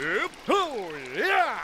Yep. Oh, yeah.